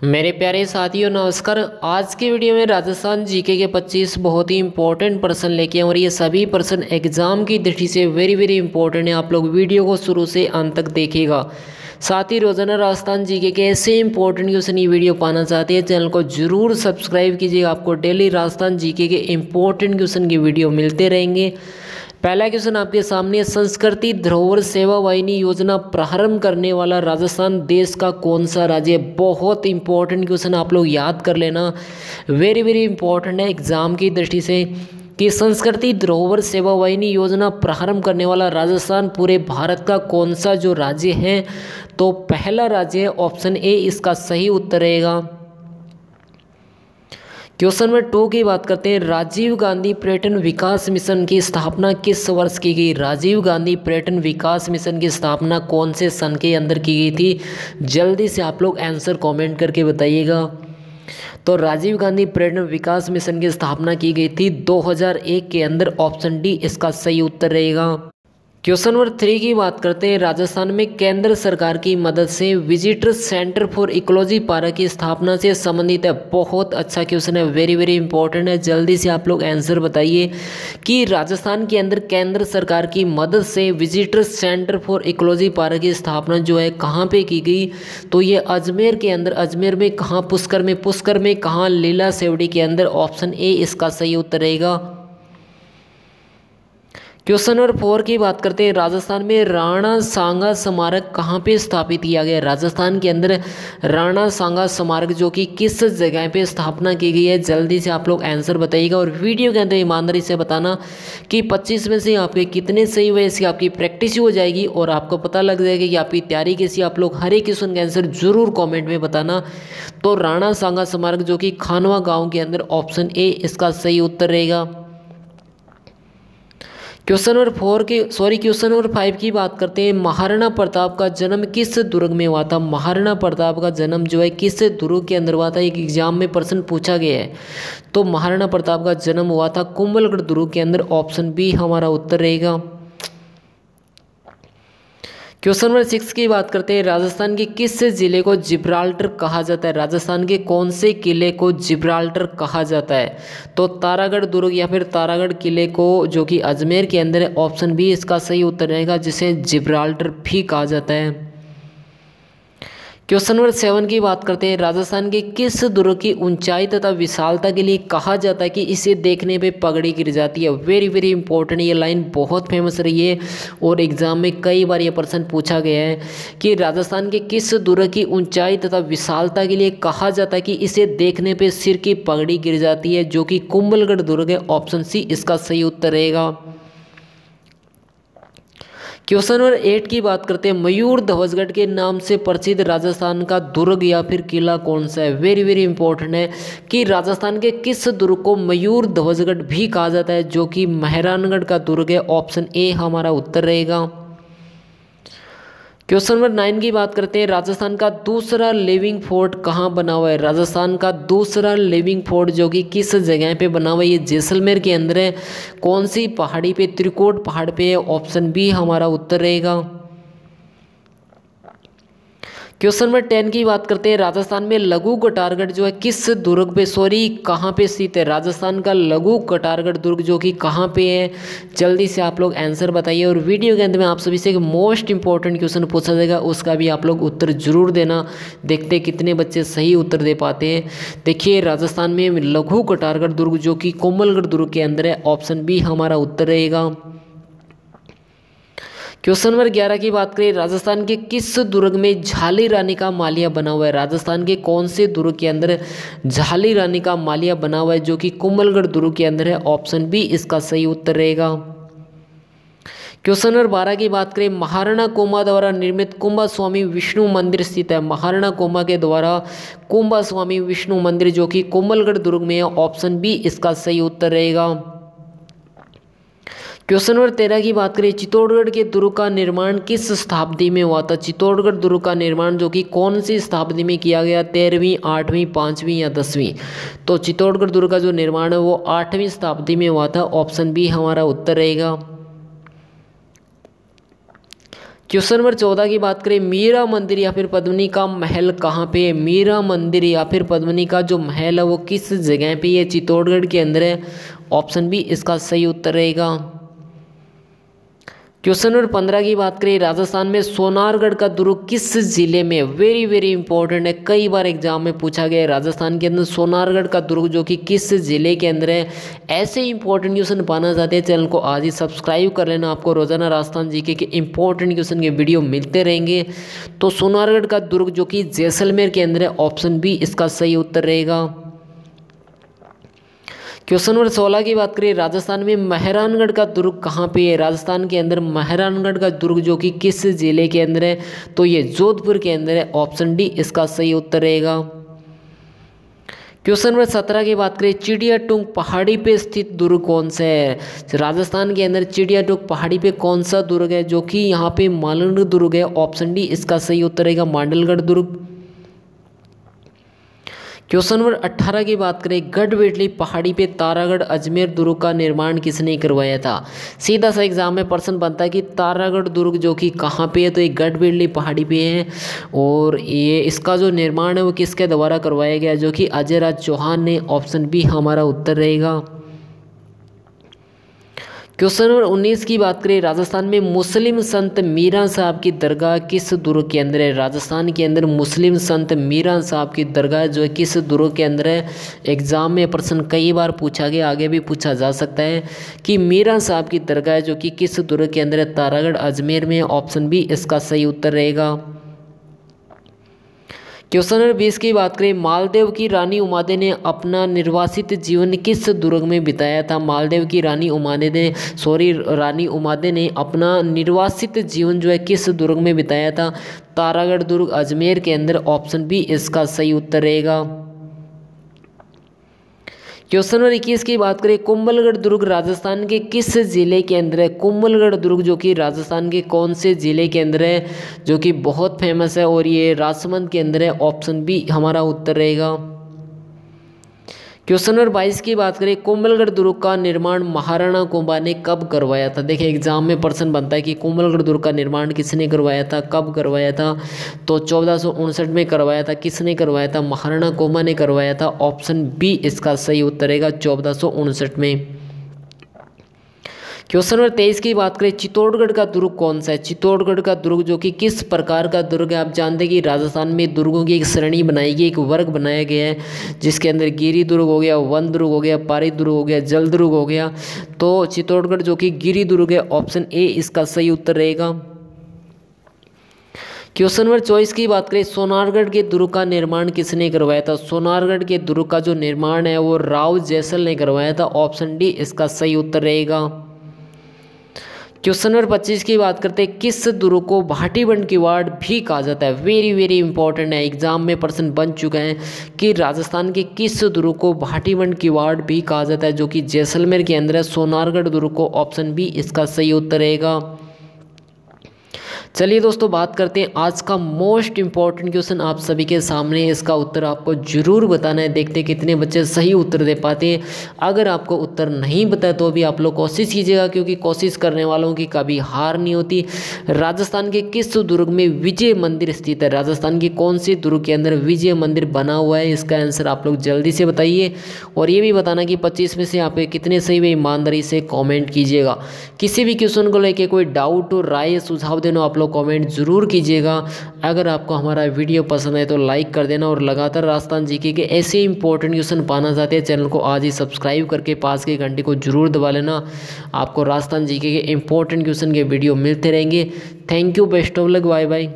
मेरे प्यारे साथियों, नमस्कार। आज के वीडियो में राजस्थान जीके के 25 बहुत ही इंपॉर्टेंट पर्सन लेके और ये सभी पर्सन एग्ज़ाम की दृष्टि से वेरी वेरी इंपॉर्टेंट है। आप लोग वीडियो को शुरू से अंत तक देखिएगा। साथ ही रोज़ाना राजस्थान जीके के ऐसे इंपॉर्टेंट क्वेश्चन ये वीडियो पाना चाहते हैं, चैनल को ज़रूर सब्सक्राइब कीजिए आपको डेली राजस्थान जीके के इंपॉर्टेंट क्वेश्चन की वीडियो मिलते रहेंगे। पहला क्वेश्चन आपके सामने संस्कृति धरोहर सेवा वाहिनी योजना प्रारंभ करने वाला राजस्थान देश का कौन सा राज्य बहुत इंपॉर्टेंट क्वेश्चन आप लोग याद कर लेना। वेरी वेरी इंपॉर्टेंट है एग्ज़ाम की दृष्टि से कि संस्कृति धरोहर सेवा वाहिनी योजना प्रारंभ करने वाला राजस्थान पूरे भारत का कौन सा जो राज्य है? तो पहला राज्य है ऑप्शन ए इसका सही उत्तर रहेगा। क्वेश्चन नंबर टू की बात करते हैं। राजीव गांधी पर्यटन विकास मिशन की स्थापना किस वर्ष की गई? राजीव गांधी पर्यटन विकास मिशन की स्थापना कौन से सन के अंदर की गई थी? जल्दी से आप लोग आंसर कमेंट करके बताइएगा। तो राजीव गांधी पर्यटन विकास मिशन की स्थापना की गई थी। 2001 के अंदर ऑप्शन डी, इसका सही उत्तर रहेगा। क्वेश्चन नंबर थ्री की बात करते हैं। राजस्थान में केंद्र सरकार की मदद से visitor centre for ecology park की स्थापना से संबंधित है। बहुत अच्छा क्वेश्चन है। वेरी वेरी इंपॉर्टेंट है। जल्दी से आप लोग आंसर बताइए कि राजस्थान के अंदर केंद्र सरकार की मदद से visitor centre for ecology park की स्थापना जो है, कहाँ पर की गई? तो ये अजमेर के अंदर, अजमेर में कहाँ, पुष्कर में? पुष्कर में कहाँ? लीला सेवड़ी के अंदर ऑप्शन ए इसका सही उत्तर रहेगा। क्वेश्चन नंबर फोर की बात करते हैं। राजस्थान में राणा सांगा स्मारक कहाँ पे स्थापित किया गया? राजस्थान के अंदर राणा सांगा स्मारक जो कि किस जगह पे स्थापना की गई है? जल्दी से आप लोग आंसर बताइएगा और वीडियो के अंदर ईमानदारी से बताना कि 25 में से आपके कितने सही हुए, इसकी आपकी प्रैक्टिस हो जाएगी और आपको पता लग जाएगा कि आपकी तैयारी कैसी आप लोग हर एक क्वेश्चन का आंसर ज़रूर कॉमेंट में बताना। तो राणा सांगा स्मारक जो कि खानवा गाँव के अंदर ऑप्शन ए, इसका सही उत्तर रहेगा। क्वेश्चन नंबर फोर के सॉरी क्वेश्चन नंबर फाइव की बात करते हैं, महाराणा प्रताप का जन्म किस दुर्ग में हुआ था? महाराणा प्रताप का जन्म जो है, किस दुर्ग के अंदर हुआ था? एक एग्ज़ाम में प्रश्न पूछा गया है। तो महाराणा प्रताप का जन्म हुआ था कुंभलगढ़ दुर्ग के अंदर ऑप्शन बी हमारा उत्तर रहेगा। क्वेश्चन नंबर सिक्स की बात करते हैं। राजस्थान के किस ज़िले को जिब्राल्टर कहा जाता है? राजस्थान के कौन से किले को जिब्राल्टर कहा जाता है? तो तारागढ़ दुर्ग या फिर तारागढ़ किले को जो कि अजमेर के अंदर है, ऑप्शन बी इसका सही उत्तर रहेगा, जिसे जिब्राल्टर भी कहा जाता है। क्वेश्चन नंबर सेवन की बात करते हैं, राजस्थान के किस दुर्ग की ऊंचाई तथा विशालता के लिए कहा जाता है कि इसे देखने पे पगड़ी गिर जाती है? वेरी वेरी इंपॉर्टेंट ये लाइन बहुत फ़ेमस रही है और एग्ज़ाम में कई बार ये प्रश्न पूछा गया है कि राजस्थान के किस दुर्ग की ऊंचाई तथा विशालता के लिए कहा जाता है कि इसे देखने पर सिर की पगड़ी गिर जाती है, जो कि कुंभलगढ़ दुर्ग है? ऑप्शन सी इसका सही उत्तर रहेगा। क्वेश्चन नंबर एट की बात करते हैं। मयूर ध्वजगढ़ के नाम से प्रसिद्ध राजस्थान का दुर्ग या फिर किला कौन सा है? वेरी वेरी इंपॉर्टेंट है कि राजस्थान के किस दुर्ग को मयूर ध्वजगढ़ भी कहा जाता है, जो कि मेहरानगढ़ का दुर्ग है। ऑप्शन ए हमारा उत्तर रहेगा। क्वेश्चन नंबर नाइन की बात करते हैं, राजस्थान का दूसरा लिविंग फोर्ट कहाँ बना हुआ है? राजस्थान का दूसरा लिविंग फोर्ट जो कि किस जगह पे बना हुआ है? ये जैसलमेर के अंदर है। कौन सी पहाड़ी पे? त्रिकोट पहाड़ पे है। ऑप्शन बी हमारा उत्तर रहेगा। क्वेश्चन नंबर टेन की बात करते हैं, राजस्थान में लघु कटारगढ़ जो है, किस दुर्ग पे, सॉरी, कहाँ पे स्थित है? राजस्थान का लघु कटारगढ़ दुर्ग जो कि कहाँ पे है? जल्दी से आप लोग आंसर बताइए और वीडियो के अंत में आप सभी से एक मोस्ट इंपॉर्टेंट क्वेश्चन पूछा जाएगा, उसका भी आप लोग उत्तर ज़रूर देना। देखते कितने बच्चे सही उत्तर दे पाते हैं। देखिए, राजस्थान में लघु कटारगढ़ दुर्ग जो कि कोमलगढ़ दुर्ग के अंदर है ऑप्शन बी हमारा उत्तर रहेगा। क्वेश्चन नंबर ग्यारह की बात करें, राजस्थान के किस दुर्ग में झाली रानी का मालिया बना हुआ है? राजस्थान के कौन से दुर्ग के अंदर झाली रानी का मालिया बना हुआ है, जो कि कुंभलगढ़ दुर्ग के अंदर है? ऑप्शन बी, इसका सही उत्तर रहेगा। क्वेश्चन नंबर बारह की बात करें, महाराणा कोमा द्वारा निर्मित कुंभा स्वामी विष्णु मंदिर स्थित है। महाराणा कोमा के द्वारा कुंभा स्वामी विष्णु मंदिर, जो कि कोमलगढ़ दुर्ग में है, ऑप्शन बी, इसका सही उत्तर रहेगा। क्वेश्चन नंबर तेरह की बात करें, चित्तौड़गढ़ के दुर्ग का निर्माण किस शताब्दी में हुआ था? चित्तौड़गढ़ दुर्ग का निर्माण जो कि कौन सी शताब्दी में किया गया? तेरहवीं, आठवीं, पाँचवीं या दसवीं? तो चित्तौड़गढ़ दुर्ग का जो निर्माण है, वो आठवीं शताब्दी में हुआ था। ऑप्शन बी हमारा उत्तर रहेगा। क्वेश्चन नंबर चौदह की बात करें, मीरा मंदिर या फिर पद्मनी का महल कहाँ पे है? मीरा मंदिर या फिर पद्मनी का जो महल है, वो किस जगह पे है? चित्तौड़गढ़ के अंदर है। ऑप्शन बी इसका सही उत्तर रहेगा। क्वेश्चन नंबर पंद्रह की बात करें, राजस्थान में सोनारगढ़ का दुर्ग किस ज़िले में? वेरी वेरी इंपॉर्टेंट है। कई बार एग्ज़ाम में पूछा गया है, राजस्थान के अंदर सोनारगढ़ का दुर्ग जो कि किस ज़िले के अंदर है, ऐसे इंपॉर्टेंट क्वेश्चन पाना चाहते हैं। चैनल को आज ही सब्सक्राइब कर लेना आपको। रोज़ाना राजस्थान जी के इंपॉर्टेंट क्वेश्चन के वीडियो मिलते रहेंगे। तो सोनारगढ़ का दुर्ग जो कि जैसलमेर के अंदर है ऑप्शन बी इसका सही उत्तर रहेगा। क्वेश्चन नंबर सोलह की बात करें राजस्थान में महरानगढ़ का दुर्ग कहाँ पे है? राजस्थान के अंदर महरानगढ़ का दुर्ग जो कि किस ज़िले के अंदर है? तो ये जोधपुर के अंदर है। ऑप्शन डी, इसका सही उत्तर रहेगा। क्वेश्चन नंबर सत्रह की बात करें चिड़िया टूंग पहाड़ी पे स्थित दुर्ग कौन सा है? राजस्थान के अंदर चिड़िया टूंग पहाड़ी पे कौन सा दुर्ग है जो कि यहाँ पे मालगढ़ दुर्ग है? ऑप्शन डी, इसका सही उत्तर रहेगा मांडलगढ़ दुर्ग। क्वेश्चन नंबर अट्ठारह की बात करें, गढ़ गढ़वेटली पहाड़ी पे तारागढ़ अजमेर दुर्ग का निर्माण किसने करवाया था? सीधा सा एग्ज़ाम में प्रश्न बनता है कि तारागढ़ दुर्ग जो कि कहाँ पे है तो ये गढ़वेटली पहाड़ी पे है, और ये इसका जो निर्माण है वो किसके द्वारा करवाया गया, जो कि अजय राज चौहान ने ऑप्शन बी हमारा उत्तर रहेगा। क्वेश्चन नंबर उन्नीस की बात करें, राजस्थान में मुस्लिम संत मीरा साहब की दरगाह किस दुर्ग के अंदर है? राजस्थान के अंदर मुस्लिम संत मीरा साहब की दरगाह जो है, किस दुर्ग के अंदर है? एग्ज़ाम में प्रश्न कई बार पूछा गया, आगे भी पूछा जा सकता है कि मीरा साहब की दरगाह जो कि किस दुर्ग के अंदर है? तारागढ़, अजमेर में ऑप्शन बी, इसका सही उत्तर रहेगा। क्वेश्चन नंबर बीस की बात करें, मालदेव की रानी उमादे ने अपना निर्वासित जीवन किस दुर्ग में बिताया था? मालदेव की रानी उमादे ने सॉरी रानी उमादे ने अपना निर्वासित जीवन जो है किस दुर्ग में बिताया था? तारागढ़ दुर्ग, अजमेर के अंदर ऑप्शन बी इसका सही उत्तर रहेगा। क्वेश्चन नंबर इक्कीस की बात करें, कुंभलगढ़ दुर्ग राजस्थान के किस ज़िले के अंदर है? कुंभलगढ़ दुर्ग जो कि राजस्थान के कौन से ज़िले के अंदर है, जो कि बहुत फ़ेमस है और ये राजसमंद के अंदर है? ऑप्शन बी हमारा उत्तर रहेगा। क्वेश्चन नंबर बाईस की बात करें, कोमलगढ़ दुर्ग का निर्माण महाराणा कुंभा ने कब करवाया था? देखिए, एग्ज़ाम में प्रश्न बनता है कि कोमलगढ़ दुर्ग का निर्माण किसने करवाया था, कब करवाया था? तो चौदह में करवाया था। किसने करवाया था? महाराणा कुंभा ने करवाया था। ऑप्शन बी इसका सही उत्तर रहेगा चौदह में। क्वेश्चन नंबर तेईस की बात करें, चित्तौड़गढ़ का दुर्ग कौन सा है? चित्तौड़गढ़ का दुर्ग जो कि किस प्रकार का दुर्ग है? आप जानते हैं कि राजस्थान में दुर्गों की एक श्रेणी बनाई गई, एक वर्ग बनाया गया है, जिसके अंदर गिरी दुर्ग हो गया, वन दुर्ग हो गया, पारी दुर्ग हो गया, जल दुर्ग हो गया। तो चित्तौड़गढ़ जो कि गिरी दुर्ग है, ऑप्शन ए इसका सही उत्तर रहेगा। क्वेश्चन नंबर चौबीस की बात करें, सोनारगढ़ के दुर्ग का निर्माण किसने करवाया था? सोनारगढ़ के दुर्ग का जो निर्माण है, वो राव जैसल ने करवाया था, ऑप्शन डी इसका सही उत्तर रहेगा। क्वेश्चन नंबर पच्चीस की बात करते हैं, किस दुर्ग को भाटी भाटीबंड की वार्ड भी कहा जाता है। वेरी वेरी इंपॉर्टेंट है। एग्ज़ाम में प्रश्न बन चुके हैं कि राजस्थान के किस दुर्ग को भाटी भाटीबंड की वार्ड भी कहा जाता है, जो कि जैसलमेर के अंदर है। सोनारगढ़ दुर्ग को ऑप्शन बी इसका सही उत्तर रहेगा। चलिए दोस्तों, बात करते हैं आज का मोस्ट इंपॉर्टेंट क्वेश्चन आप सभी के सामने। इसका उत्तर आपको ज़रूर बताना है। देखते हैं कितने बच्चे सही उत्तर दे पाते हैं। अगर आपको उत्तर नहीं बताए तो भी आप लोग कोशिश कीजिएगा, क्योंकि कोशिश करने वालों की कभी हार नहीं होती। राजस्थान के किस दुर्ग में विजय मंदिर स्थित है? राजस्थान के कौन से दुर्ग के अंदर विजय मंदिर बना हुआ है? इसका आंसर आप लोग जल्दी से बताइए। और ये भी बताना कि पच्चीस में से आप कितने सही व ईमानदारी से कॉमेंट कीजिएगा। किसी भी क्वेश्चन को लेकर कोई डाउट और राय, सुझाव देना आप लोग लोग कमेंट ज़रूर कीजिएगा। अगर आपको हमारा वीडियो पसंद है तो लाइक कर देना और लगातार राजस्थान जीके के ऐसे इंपॉर्टेंट क्वेश्चन पाना चाहते हैं, चैनल को आज ही सब्सक्राइब करके पास के घंटे को ज़रूर दबा लेना। आपको राजस्थान जीके के इंपॉर्टेंट क्वेश्चन के वीडियो मिलते रहेंगे। Thank you best of luck bye bye